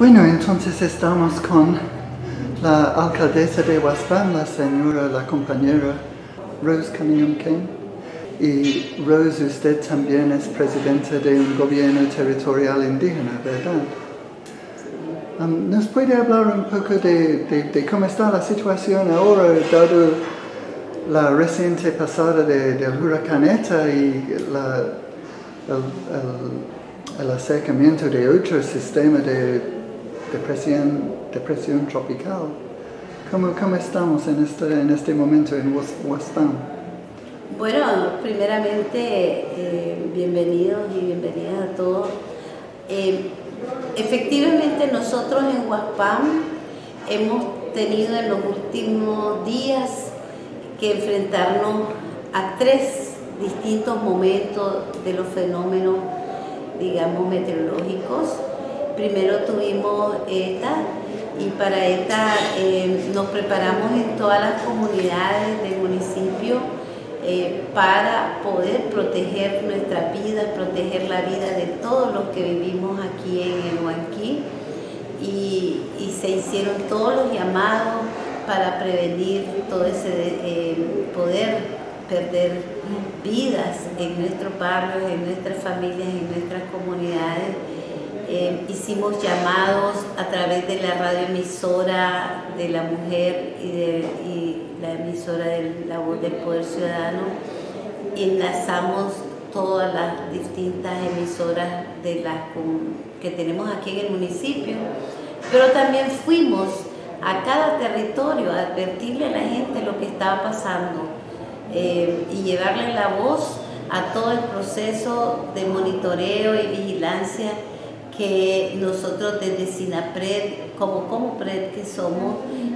Bueno, entonces estamos con la alcaldesa de Huaspán, la señora, la compañera Rose Cunningham Kane. Y Rose, usted también es presidenta de un gobierno territorial indígena, ¿verdad? Um, ¿Nos puede hablar un poco de, cómo está la situación ahora, dado la reciente pasada del huracán ETA y el acercamiento de otro sistema de depresión, depresión tropical. ¿Cómo, ¿Cómo, estamos en este, en este momento en? Bueno, primeramente, eh, bienvenidos y bienvenidas a todos. Eh, efectivamente, nosotros en Huaspán hemos tenido en los últimos días que enfrentarnos a tres distintos momentos de los fenómenos, digamos, meteorológicos primero tuvimos esta y para esta eh, nos preparamos en todas las comunidades del municipio eh, para poder proteger nuestras vidas, proteger la vida de todos los que vivimos aquí en el Huanquí. Y, se hicieron todos los llamados para prevenir todo ese eh, poder perder vidas en nuestros barrios, en nuestras familias, en nuestras comunidades eh, hicimos llamados a través de la radioemisora de la mujer y, de, la emisora del poder ciudadano. Enlazamos todas las distintas emisoras de las que tenemos aquí en el municipio, pero también fuimos a cada territorio a advertirle a la gente lo que estaba pasando eh, y llevarle la voz a todo el proceso de monitoreo y vigilancia que nosotros desde SINAPRED, como COMOPRED que somos,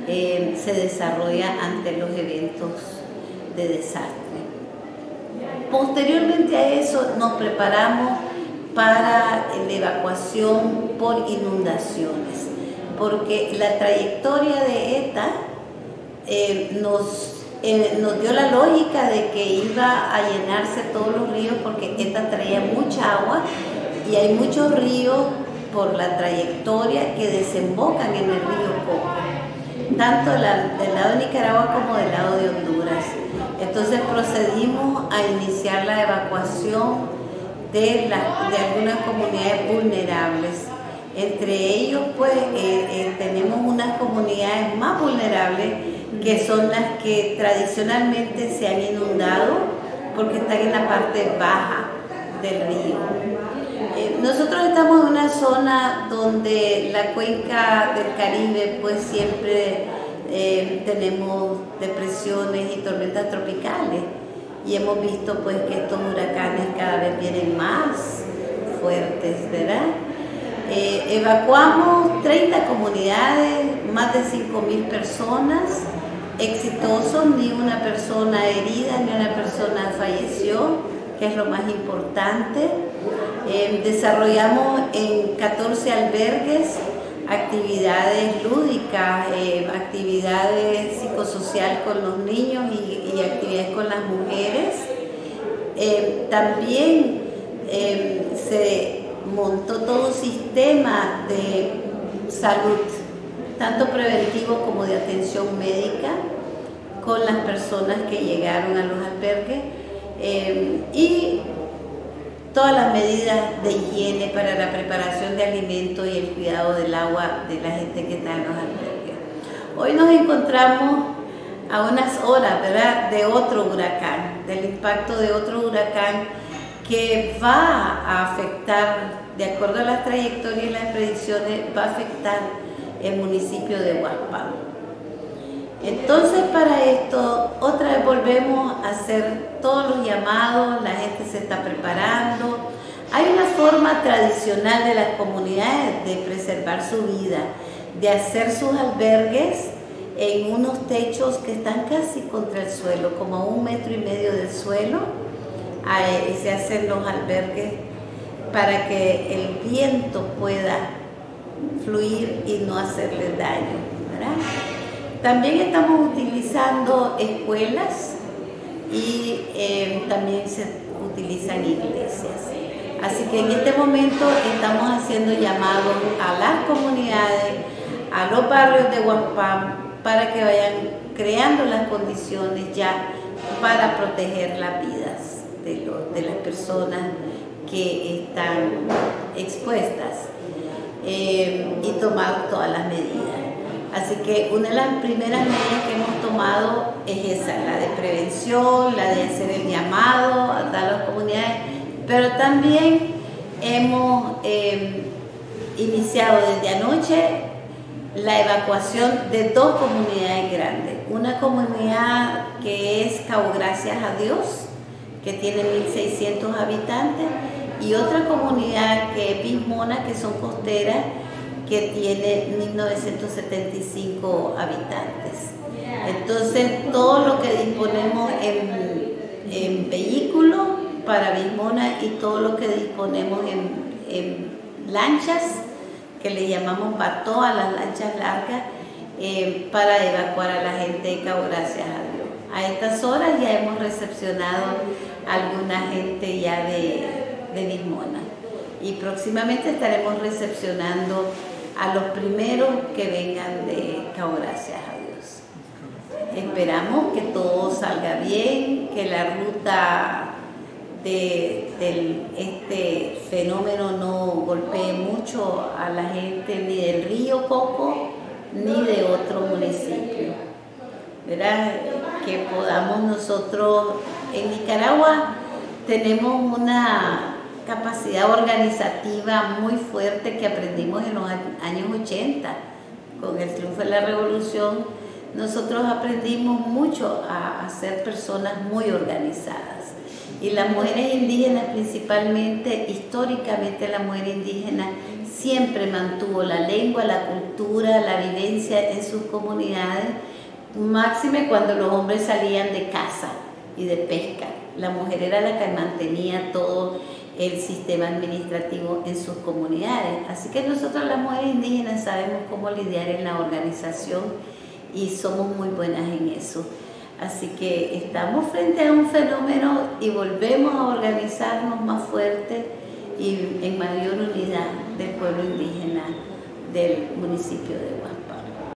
eh, se desarrolla ante los eventos de desastre. Posteriormente a eso nos preparamos para la evacuación por inundaciones, porque la trayectoria de ETA eh, nos, eh, nos dio la lógica de que iba a llenarse todos los ríos porque ETA traía mucha agua y hay muchos ríos por la trayectoria que desembocan en el río Coco, tanto del lado de Nicaragua como del lado de Honduras. Entonces procedimos a iniciar la evacuación de, de algunas comunidades vulnerables. Entre ellos, pues, eh, eh, tenemos unas comunidades más vulnerables que son las que tradicionalmente se han inundado porque están en la parte baja del río. Eh, nosotros estamos en una zona donde la cuenca del Caribe pues siempre eh, tenemos depresiones y tormentas tropicales y hemos visto pues que estos huracanes cada vez vienen más fuertes, ¿verdad? Eh, evacuamos 30 comunidades, más de 5.000 personas, exitosos, ni una persona herida, ni una persona falleció, que es lo más importante. Em, desarrollamos en 14 albergues actividades lúdicas, em, actividades psicosociales con los niños y, actividades con las mujeres. Em, también se montó todo un sistema de salud, tanto preventivo como de atención médica, con las personas que llegaron a los albergues. y todas las medidas de higiene para la preparación de alimentos y el cuidado del agua de la gente que está en los albergues. Hoy nos encontramos a unas horas ¿verdad? de otro huracán, del impacto de otro huracán que va a afectar, de acuerdo a las trayectorias y las predicciones, va a afectar el municipio de Huaspán. Entonces para esto otra vez volvemos a hacer todos los llamados, la gente se está preparando. Hay una forma tradicional de las comunidades de preservar su vida, de hacer sus albergues en unos techos que están casi contra el suelo, como a un metro y medio del suelo. Ahí se hacen los albergues para que el viento pueda fluir y no hacerle daño. ¿verdad? También estamos utilizando escuelas y eh, también se utilizan iglesias. Así que en este momento estamos haciendo llamados a las comunidades los barrios de Huaspam para que vayan creando las condiciones ya para proteger las vidas de, de las personas que están expuestas eh, y tomar todas las medidas. Así que una de las primeras medidas que hemos tomado es esa, la de prevención, la de hacer el llamado a todas las comunidades, pero también hemos eh, iniciado desde anoche la evacuación de dos comunidades grandes. Una comunidad que es Cabo Gracias a Dios, que tiene 1.600 habitantes, y otra comunidad que es Bismona, que son costeras, que tiene 1975 habitantes. Entonces, todo lo que disponemos en, en vehículos para Bismona y todo lo que disponemos en, lanchas, que le llamamos bató a las lanchas largas, eh, para evacuar a la gente de Cabo, gracias a Dios. A estas horas ya hemos recepcionado alguna gente ya de, de Bismona y próximamente estaremos recepcionando a los primeros que vengan de Cabo Gracias a Dios. Esperamos que todo salga bien, que la ruta de, este fenómeno no golpee mucho a la gente ni del río Coco ni de otro municipio. ¿Verdad? Que podamos nosotros, en Nicaragua tenemos una capacidad organizativa muy fuerte que aprendimos en los años 80 con el triunfo de la revolución. Nosotros aprendimos mucho a, ser personas muy organizadas. Y las mujeres indígenas principalmente, históricamente la mujer indígena siempre mantuvo la lengua, la cultura, la vivencia en sus comunidades, máxime cuando los hombres salían de caza y de pesca. La mujer era la que mantenía todo el sistema administrativo en sus comunidades. Así que nosotros las mujeres indígenas sabemos cómo lidiar en la organización y somos muy buenas en eso. Así que estamos frente a un fenómeno y volvemos a organizarnos más fuerte y en mayor unidad del pueblo indígena del municipio de Guam.